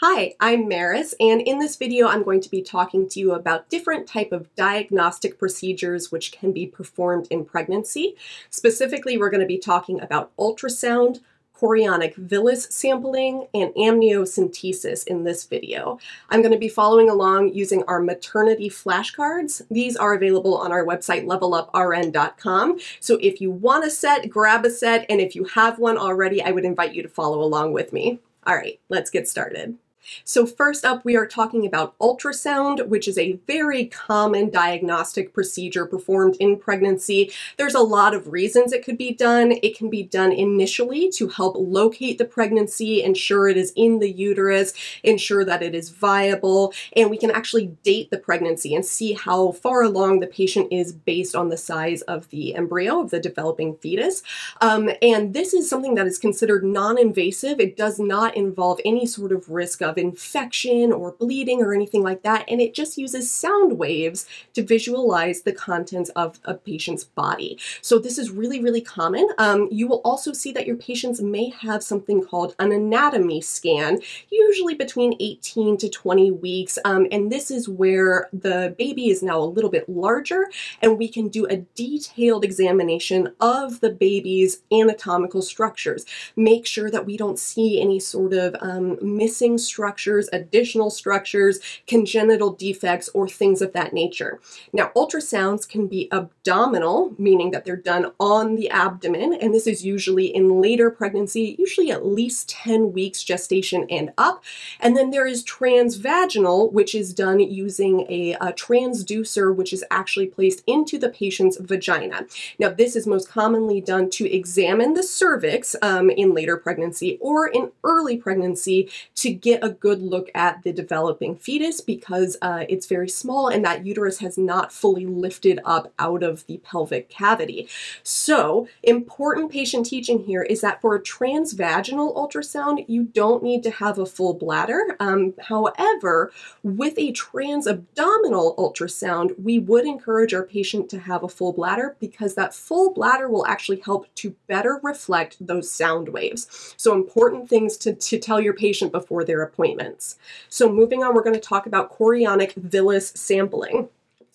Hi, I'm Meris, and in this video I'm going to be talking to you about different type of diagnostic procedures which can be performed in pregnancy. Specifically, we're going to be talking about ultrasound, chorionic villus sampling, and amniocentesis in this video. I'm going to be following along using our maternity flashcards. These are available on our website leveluprn.com. So if you want a set, grab a set, and if you have one already, I would invite you to follow along with me. All right, let's get started. So first up, we are talking about ultrasound, which is a very common diagnostic procedure performed in pregnancy. There's a lot of reasons it could be done. It can be done initially to help locate the pregnancy, ensure it is in the uterus, ensure that it is viable, and we can actually date the pregnancy and see how far along the patient is based on the size of the embryo, of the developing fetus. Um, and this is something that is considered non-invasive. It does not involve any sort of risk of infection or bleeding or anything like that, and it just uses sound waves to visualize the contents of a patient's body. So this is really, really common. Um, you will also see that your patients may have something called an anatomy scan, usually between 18 to 20 weeks, um, and this is where the baby is now a little bit larger, and we can do a detailed examination of the baby's anatomical structures. Make sure that we don't see any sort of um, missing structures structures, additional structures, congenital defects, or things of that nature. Now, ultrasounds can be abdominal, meaning that they're done on the abdomen, and this is usually in later pregnancy, usually at least 10 weeks gestation and up. And then there is transvaginal, which is done using a, a transducer, which is actually placed into the patient's vagina. Now, this is most commonly done to examine the cervix um, in later pregnancy or in early pregnancy to get a good look at the developing fetus because uh, it's very small and that uterus has not fully lifted up out of the pelvic cavity. So, important patient teaching here is that for a transvaginal ultrasound, you don't need to have a full bladder. Um, however, with a transabdominal ultrasound, we would encourage our patient to have a full bladder because that full bladder will actually help to better reflect those sound waves. So, important things to, to tell your patient before their appointment appointments. So moving on, we're going to talk about chorionic villus sampling.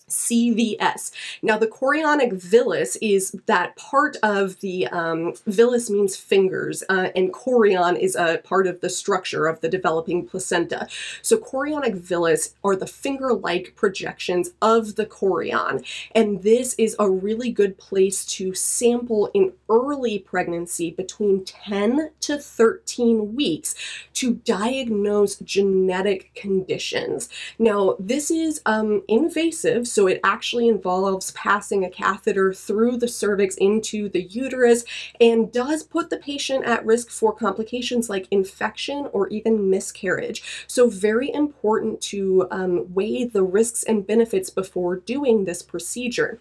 CVS. Now, the chorionic villus is that part of the um, villus means fingers, uh, and chorion is a part of the structure of the developing placenta. So, chorionic villus are the finger like projections of the chorion, and this is a really good place to sample in early pregnancy between 10 to 13 weeks to diagnose genetic conditions. Now, this is um, invasive so it actually involves passing a catheter through the cervix into the uterus and does put the patient at risk for complications like infection or even miscarriage. So very important to um, weigh the risks and benefits before doing this procedure.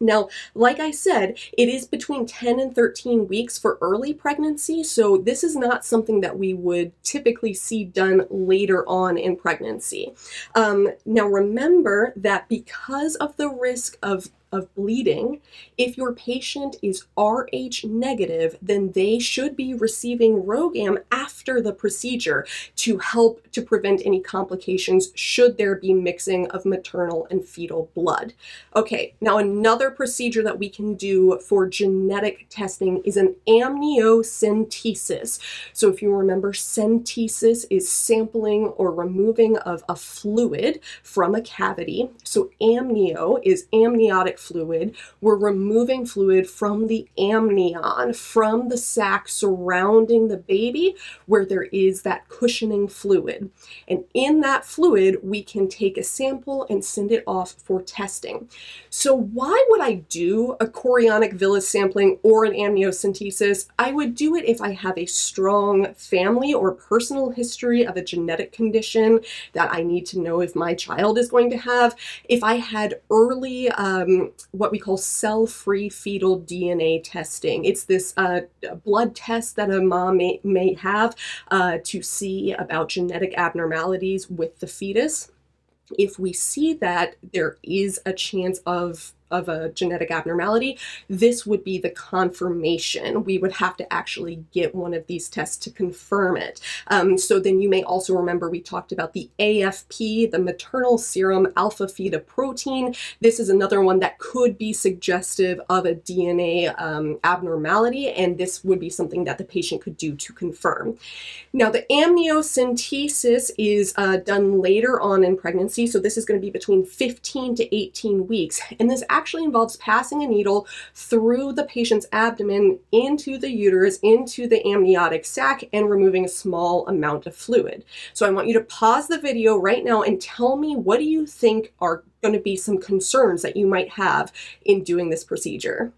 Now, like I said, it is between 10 and 13 weeks for early pregnancy, so this is not something that we would typically see done later on in pregnancy. Um, now, remember that because of the risk of of bleeding, if your patient is Rh negative, then they should be receiving RhoGAM after the procedure to help to prevent any complications should there be mixing of maternal and fetal blood. Okay, now another procedure that we can do for genetic testing is an amniocentesis. So if you remember, centesis is sampling or removing of a fluid from a cavity. So amnio is amniotic fluid, we're removing fluid from the amnion, from the sac surrounding the baby where there is that cushioning fluid. And in that fluid, we can take a sample and send it off for testing. So why would I do a chorionic villus sampling or an amniocentesis? I would do it if I have a strong family or personal history of a genetic condition that I need to know if my child is going to have. If I had early um, what we call cell-free fetal DNA testing. It's this uh, blood test that a mom may, may have uh, to see about genetic abnormalities with the fetus if we see that there is a chance of of a genetic abnormality, this would be the confirmation. We would have to actually get one of these tests to confirm it. Um, so then you may also remember we talked about the AFP, the maternal serum alpha fetoprotein. This is another one that could be suggestive of a DNA um, abnormality, and this would be something that the patient could do to confirm. Now, the amniocentesis is uh, done later on in pregnancy, so this is going to be between 15 to 18 weeks, and this actually involves passing a needle through the patient's abdomen into the uterus, into the amniotic sac, and removing a small amount of fluid. So I want you to pause the video right now and tell me what do you think are going to be some concerns that you might have in doing this procedure.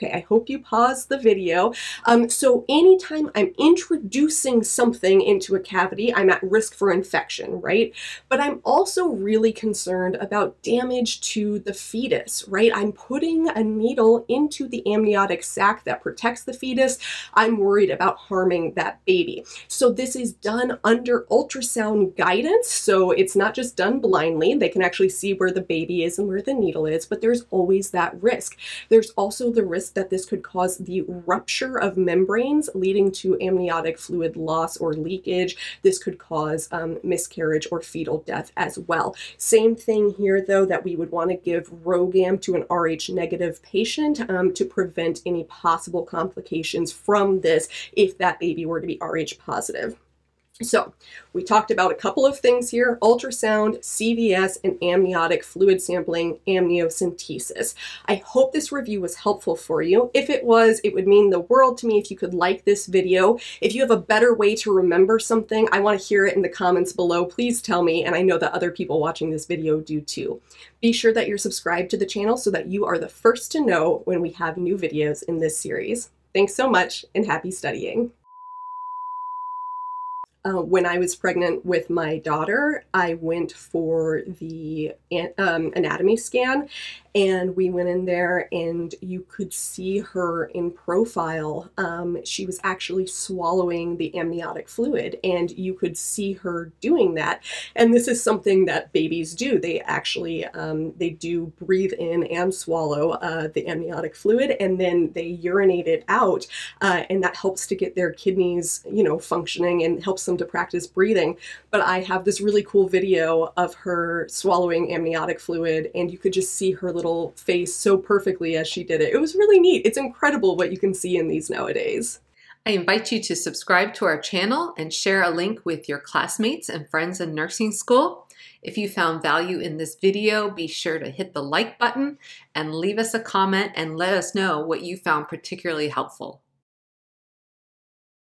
Okay, I hope you pause the video. Um, so anytime I'm introducing something into a cavity, I'm at risk for infection, right? But I'm also really concerned about damage to the fetus, right? I'm putting a needle into the amniotic sac that protects the fetus. I'm worried about harming that baby. So this is done under ultrasound guidance. So it's not just done blindly. They can actually see where the baby is and where the needle is, but there's always that risk. There's also the risk that this could cause the rupture of membranes leading to amniotic fluid loss or leakage. This could cause um, miscarriage or fetal death as well. Same thing here though that we would want to give RhoGAM to an Rh negative patient um, to prevent any possible complications from this if that baby were to be Rh positive. So we talked about a couple of things here, ultrasound, CVS, and amniotic fluid sampling, amniocentesis. I hope this review was helpful for you. If it was, it would mean the world to me if you could like this video. If you have a better way to remember something, I want to hear it in the comments below. Please tell me, and I know that other people watching this video do too. Be sure that you're subscribed to the channel so that you are the first to know when we have new videos in this series. Thanks so much, and happy studying. Uh, when I was pregnant with my daughter, I went for the um, anatomy scan, and we went in there and you could see her in profile. Um, she was actually swallowing the amniotic fluid and you could see her doing that. And this is something that babies do. They actually, um, they do breathe in and swallow uh, the amniotic fluid and then they urinate it out. Uh, and that helps to get their kidneys, you know, functioning and helps them to practice breathing. But I have this really cool video of her swallowing amniotic fluid and you could just see her little face so perfectly as she did it. It was really neat. It's incredible what you can see in these nowadays. I invite you to subscribe to our channel and share a link with your classmates and friends in nursing school. If you found value in this video, be sure to hit the like button and leave us a comment and let us know what you found particularly helpful.